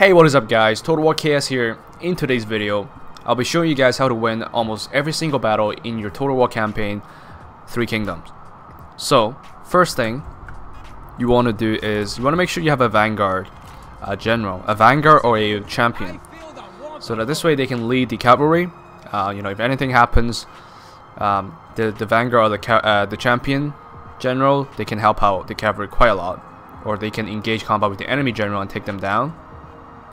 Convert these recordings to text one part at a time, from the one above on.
Hey what is up guys, Total War KS here. In today's video, I'll be showing you guys how to win almost every single battle in your Total War campaign, Three Kingdoms. So, first thing you want to do is, you want to make sure you have a Vanguard, a General, a Vanguard or a Champion. So that this way they can lead the cavalry, uh, you know, if anything happens, um, the, the Vanguard or the, uh, the Champion General, they can help out the cavalry quite a lot. Or they can engage combat with the enemy general and take them down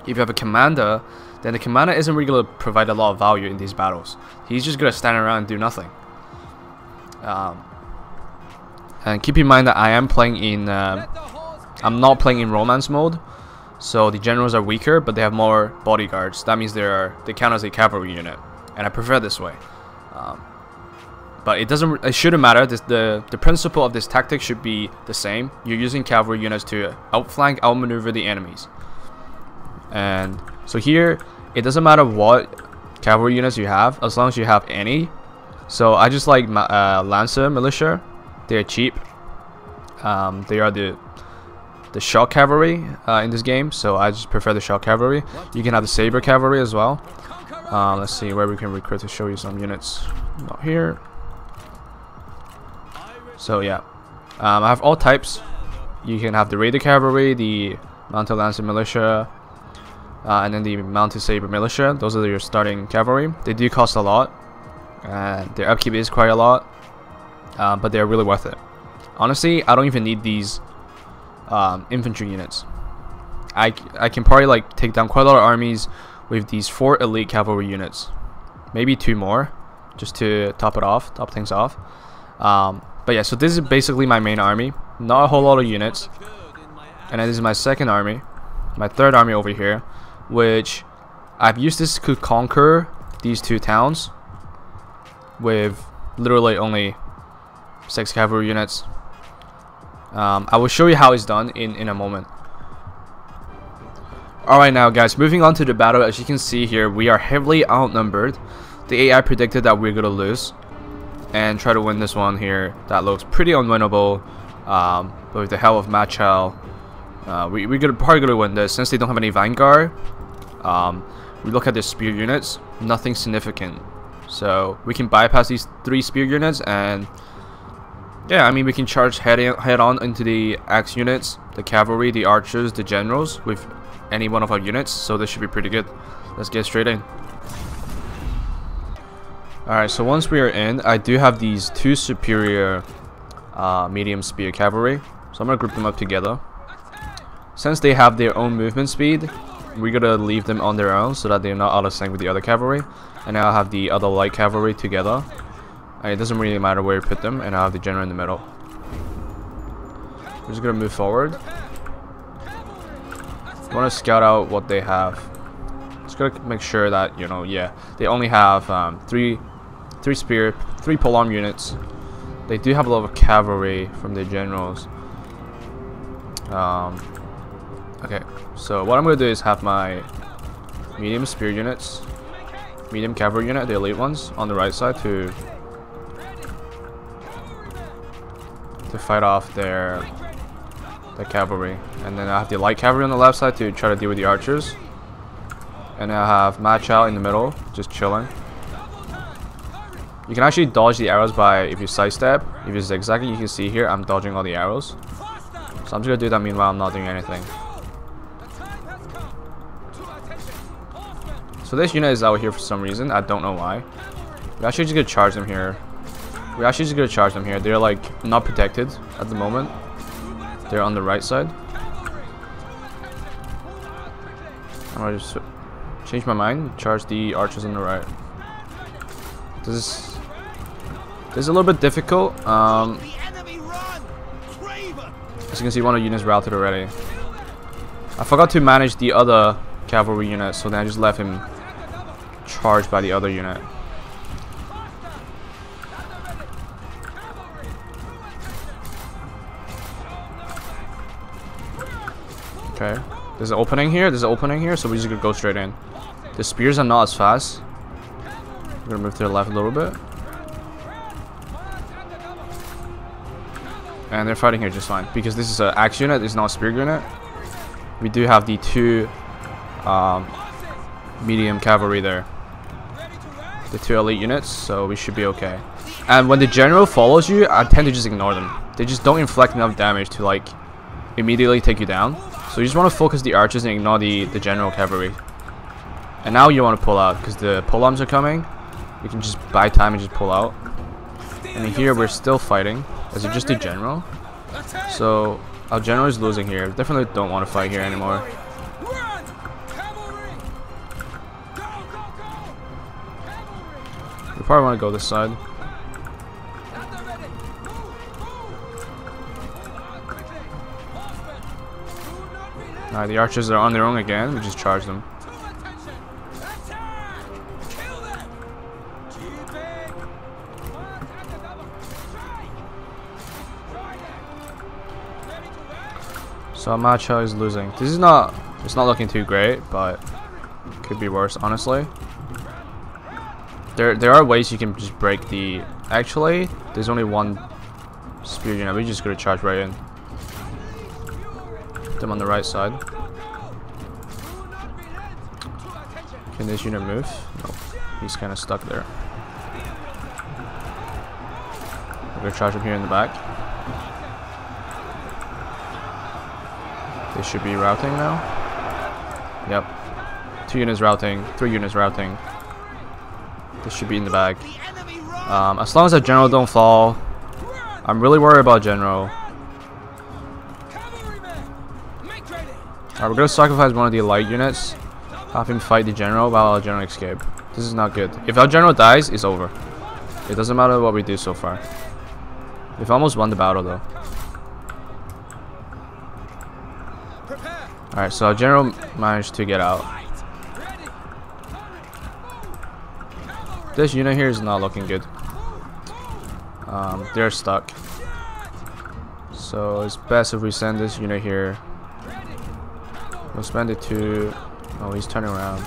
if you have a commander, then the commander isn't really going to provide a lot of value in these battles. He's just going to stand around and do nothing. Um, and keep in mind that I am playing in... Uh, I'm not playing in romance mode. So the generals are weaker, but they have more bodyguards. That means they are they count as a cavalry unit, and I prefer this way. Um, but it doesn't. It shouldn't matter. This, the the principle of this tactic should be the same. You're using cavalry units to outflank, outmaneuver the enemies. And so here, it doesn't matter what cavalry units you have, as long as you have any. So I just like uh, Lancer Militia. They're cheap. Um, they are the the shock cavalry uh, in this game, so I just prefer the shock cavalry. You can have the saber cavalry as well. Uh, let's see where we can recruit to show you some units. Not here. So yeah, um, I have all types. You can have the raider cavalry, the mounted lancer militia, uh, and then the Mounted Saber Militia. Those are your starting cavalry. They do cost a lot, and their upkeep is quite a lot, uh, but they're really worth it. Honestly, I don't even need these um, infantry units. I, I can probably like take down quite a lot of armies with these four elite cavalry units. Maybe two more, just to top it off, top things off. Um, but yeah, so this is basically my main army. Not a whole lot of units. And then this is my second army. My third army over here which I've used this to conquer these two towns with literally only six cavalry units. Um, I will show you how it's done in, in a moment. Alright now guys, moving on to the battle, as you can see here, we are heavily outnumbered. The AI predicted that we're gonna lose and try to win this one here. That looks pretty unwinnable. Um, but with the help of Ma Chao, uh, we, we're gonna, probably gonna win this since they don't have any Vanguard. Um, we look at the spear units, nothing significant. So we can bypass these three spear units and yeah, I mean we can charge head, in, head on into the axe units, the cavalry, the archers, the generals with any one of our units. So this should be pretty good. Let's get straight in. Alright, so once we are in, I do have these two superior uh, medium spear cavalry. So I'm going to group them up together. Since they have their own movement speed, we're gonna leave them on their own so that they're not out of sync with the other cavalry. And now I'll have the other light cavalry together. And it doesn't really matter where you put them, and I'll have the general in the middle. We're just gonna move forward. want to scout out what they have. Just gotta make sure that you know, yeah, they only have um, three, three spear, three polearm units. They do have a lot of cavalry from their generals. Um, so what I'm going to do is have my medium spear units, medium cavalry unit, the elite ones, on the right side to to fight off their the cavalry, and then I have the light cavalry on the left side to try to deal with the archers, and I have Ma Chao in the middle, just chilling. You can actually dodge the arrows by if you sidestep, if you zigzag, you can see here I'm dodging all the arrows. So I'm just gonna do that meanwhile I'm not doing anything. So this unit is out here for some reason. I don't know why. We actually just gonna charge them here. We actually just gonna charge them here. They're like not protected at the moment. They're on the right side. I'm gonna just change my mind. Charge the archers on the right. This is this is a little bit difficult. Um, as you can see, one of the units routed already. I forgot to manage the other cavalry unit, so then I just left him charged by the other unit. Okay. There's an opening here. There's an opening here, so we're just gonna go straight in. The spears are not as fast. We're gonna move to the left a little bit. And they're fighting here just fine. Because this is an axe unit, it's not a spear unit. We do have the two um, medium cavalry there. The two elite units, so we should be okay. And when the general follows you, I tend to just ignore them. They just don't inflict enough damage to like immediately take you down. So you just want to focus the archers and ignore the, the general cavalry. And now you want to pull out because the pole arms are coming. You can just buy time and just pull out. And here we're still fighting as it just a general. So our general is losing here. Definitely don't want to fight here anymore. Probably want to go this side. Alright, the archers are on their own again. We just charge them. So Ma Chao is losing. This is not it's not looking too great, but could be worse, honestly. There there are ways you can just break the actually there's only one spear unit, we just gotta charge right in. Them on the right side. Can this unit move? Nope. He's kinda stuck there. We're gonna charge him here in the back. They should be routing now. Yep. Two units routing, three units routing. This should be in the bag. Um, as long as the general don't fall, I'm really worried about general. Alright, we're gonna sacrifice one of the light units. Have him fight the general while our general escape. This is not good. If our general dies, it's over. It doesn't matter what we do so far. We've almost won the battle though. Alright, so our general managed to get out. This unit here is not looking good. Um, they're stuck. So it's best if we send this unit here. We'll spend it to... Oh, he's turning around.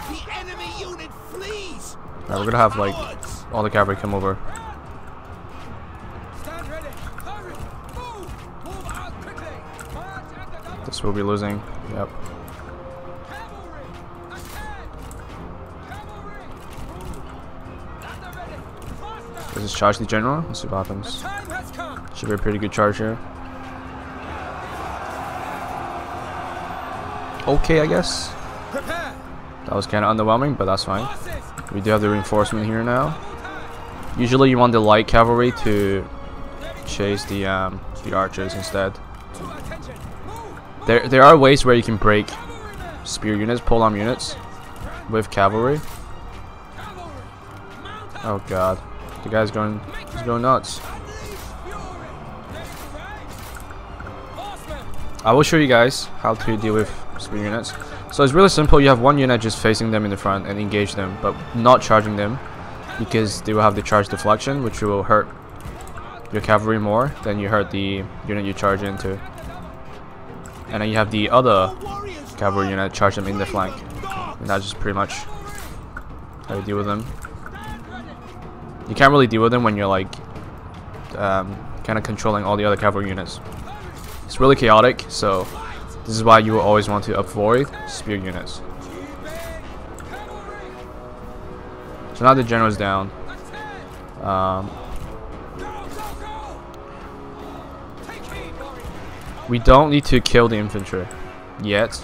Alright, we're gonna have like all the cavalry come over. This will be losing. Yep. Let's just charge the general. Let's see what happens. Should be a pretty good charge here. Okay, I guess. That was kind of underwhelming, but that's fine. We do have the reinforcement here now. Usually you want the light cavalry to chase the um, the archers instead. There, there are ways where you can break spear units, polearm units with cavalry. Oh god, the guy's going, he's going nuts. I will show you guys how to deal with spear units. So it's really simple. You have one unit just facing them in the front and engage them, but not charging them because they will have the charge deflection, which will hurt your cavalry more than you hurt the unit you charge into. And then you have the other cavalry unit charge them in the flank. And that's just pretty much how you deal with them. You can't really deal with them when you're like um, kind of controlling all the other cavalry units. It's really chaotic, so this is why you will always want to avoid spear units. So now the general is down. Um, We don't need to kill the infantry yet.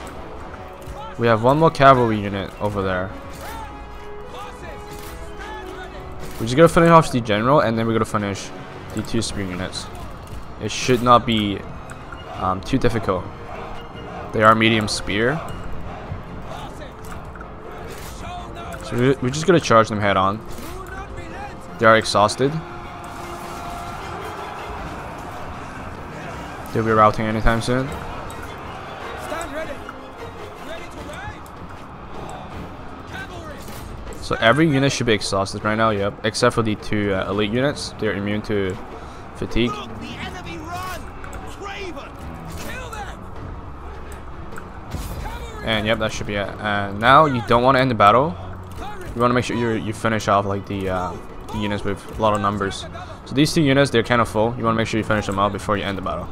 We have one more cavalry unit over there. We're just gonna finish off the general and then we're gonna finish the two spear units. It should not be um, too difficult. They are medium spear. So we're just gonna charge them head on. They are exhausted. They'll be routing anytime soon. So every unit should be exhausted right now, yep. Except for the two uh, elite units. They're immune to fatigue. And yep, that should be it. And now you don't want to end the battle. You want to make sure you you finish off like the, uh, the units with a lot of numbers. So these two units, they're kind of full. You want to make sure you finish them out before you end the battle.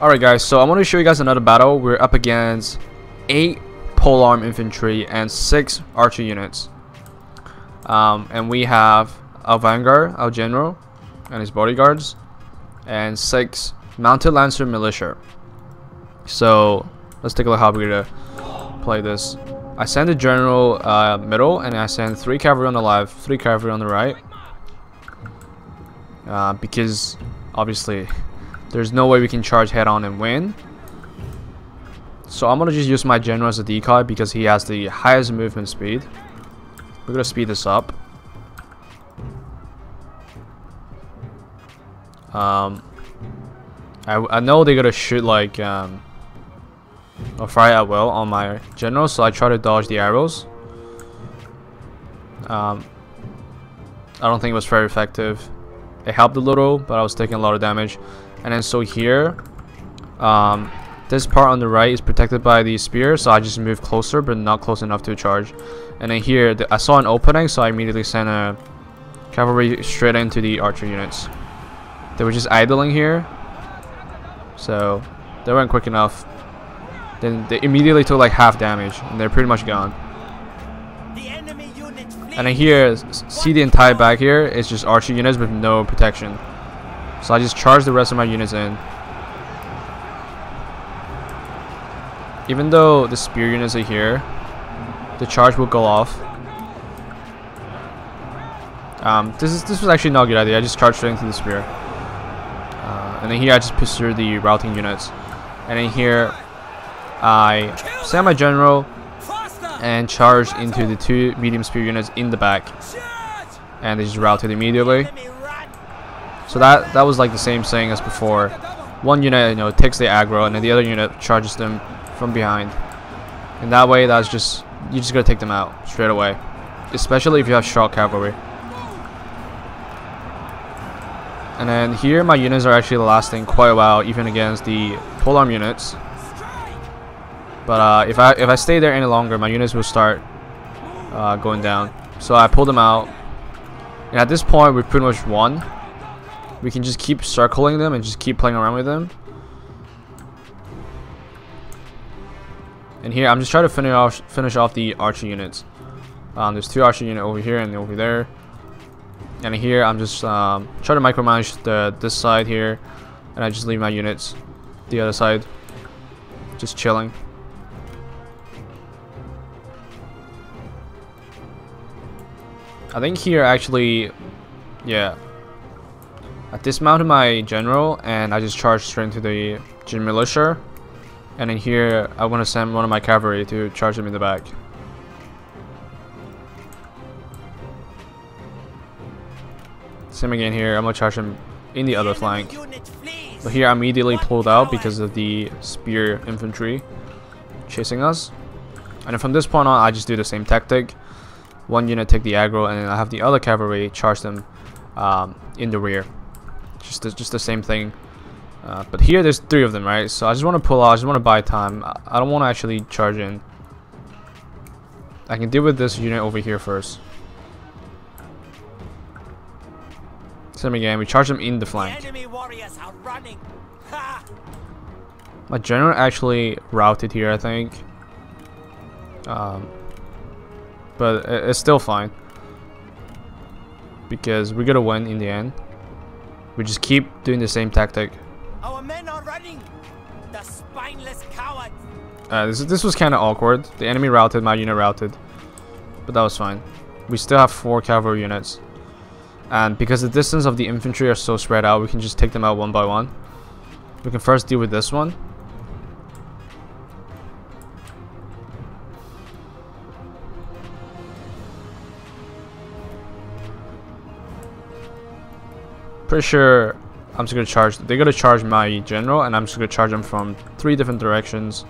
Alright guys, so I want to show you guys another battle. We're up against 8 polearm infantry, and 6 archer units. Um, and we have our vanguard, our general, and his bodyguards, and 6 mounted lancer militia. So let's take a look how we're gonna play this. I send the general uh, middle, and I send 3 cavalry on the left, 3 cavalry on the right. Uh, because obviously there's no way we can charge head on and win. So I'm gonna just use my general as a decoy because he has the highest movement speed. We're gonna speed this up. Um, I, I know they're gonna shoot like um, or fire at will on my general, so I try to dodge the arrows. Um, I don't think it was very effective. It helped a little, but I was taking a lot of damage. And then so here, um, this part on the right is protected by the spear, so I just moved closer, but not close enough to charge. And then here, I saw an opening, so I immediately sent a cavalry straight into the archer units. They were just idling here, so they weren't quick enough. Then they immediately took like half damage, and they're pretty much gone. And then here, see the entire back here, it's just archer units with no protection. So I just charge the rest of my units in. Even though the spear units are here, the charge will go off. Um, this is this was actually not a good idea. I just charged straight into the spear. Uh, and then here I just pursue the routing units. And then here I send my general and charge into the two medium spear units in the back. And they just routed immediately. So that that was like the same thing as before. One unit, you know, takes the aggro, and then the other unit charges them from behind. And that way, that's just you just gotta take them out straight away, especially if you have shock cavalry. And then here, my units are actually lasting quite a while, even against the polearm units. But uh, if I if I stay there any longer, my units will start uh, going down. So I pull them out, and at this point, we've pretty much won. We can just keep circling them and just keep playing around with them. And here, I'm just trying to finish off finish off the archer units. Um, there's two archer unit over here and over there. And here, I'm just um, trying to micromanage the this side here, and I just leave my units the other side, just chilling. I think here actually, yeah, I dismounted my general and I just charged straight into the Jin militia. And in here, I want to send one of my cavalry to charge them in the back. Same again here, I'm going to charge them in the other flank. But here I immediately pulled out because of the spear infantry chasing us. And from this point on, I just do the same tactic. One unit take the aggro, and then I have the other cavalry charge them um, in the rear. Just the, just the same thing. Uh, but here there's three of them, right? So I just want to pull out. I just want to buy time. I don't want to actually charge in. I can deal with this unit over here first. Same again. We charge them in the flank. My general actually routed here, I think. Um, but it's still fine because we're gonna win in the end. We just keep doing the same tactic. Our men are running. The spineless cowards. Uh, this this was kind of awkward. The enemy routed, my unit routed, but that was fine. We still have four cavalry units, and because the distance of the infantry are so spread out, we can just take them out one by one. We can first deal with this one. Pretty sure I'm just gonna charge. They're gonna charge my general, and I'm just gonna charge them from three different directions.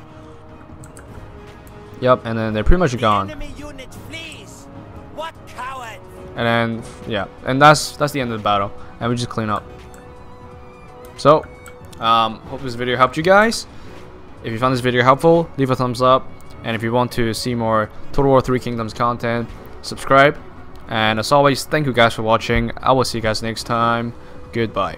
Yep, and then they're pretty much gone. And then yeah, and that's that's the end of the battle, and we just clean up. So, um, hope this video helped you guys. If you found this video helpful, leave a thumbs up, and if you want to see more Total War 3 Kingdoms content, subscribe. And as always, thank you guys for watching. I will see you guys next time. Goodbye.